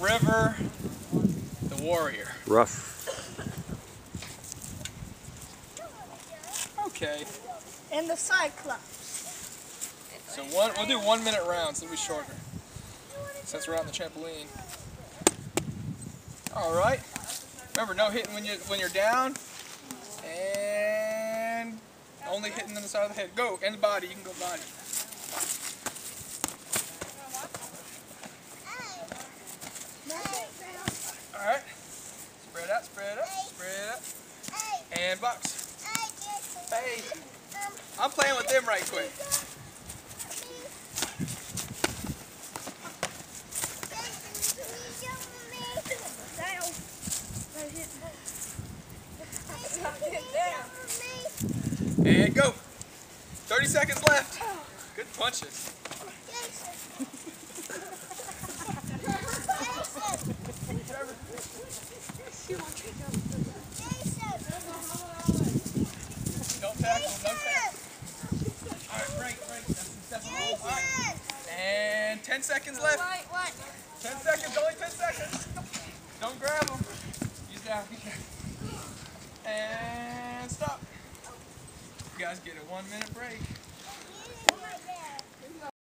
River the Warrior. Rough. Okay. And the Cyclops. So one, we'll do one minute rounds. It'll be shorter since we're on the trampoline. All right. Remember, no hitting when you when you're down, and only hitting on the side of the head. Go and the body. You can go body. All right. Spread out. Spread out. Spread out. Box. Hey. I'm playing with them right quick. And go. 30 seconds left. Good punches. Don't tackle, don't tackle. All right, break, break. That's, that's a roll. All right. 10 seconds left. 10 seconds, only 10 seconds. Don't grab them. Use down. And stop. You guys get a one minute break.